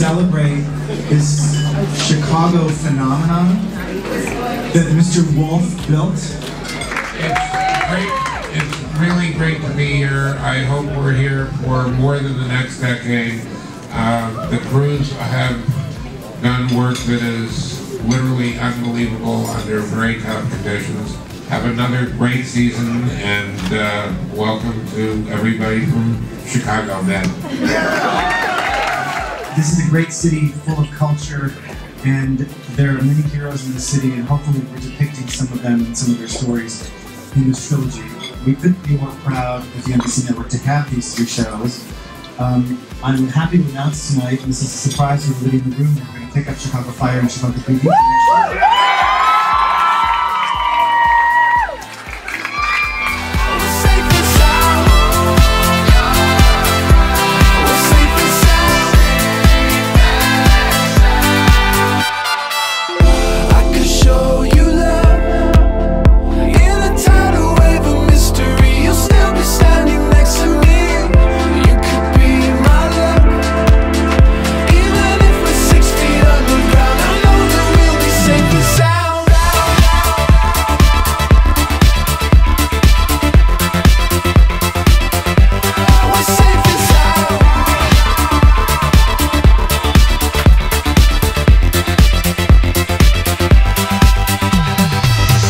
to celebrate this Chicago phenomenon that Mr. Wolf built. It's great. It's really great to be here. I hope we're here for more than the next decade. Uh, the crews have done work that is literally unbelievable under very tough conditions. Have another great season and uh, welcome to everybody from Chicago Med. This is a great city full of culture and there are many heroes in the city and hopefully we're depicting some of them and some of their stories in this trilogy. We couldn't be more proud as the NBC Network to have these three shows. Um, I'm happy to announce tonight, and this is a surprise for everybody in the room, we're going to pick up Chicago Fire and Chicago PD.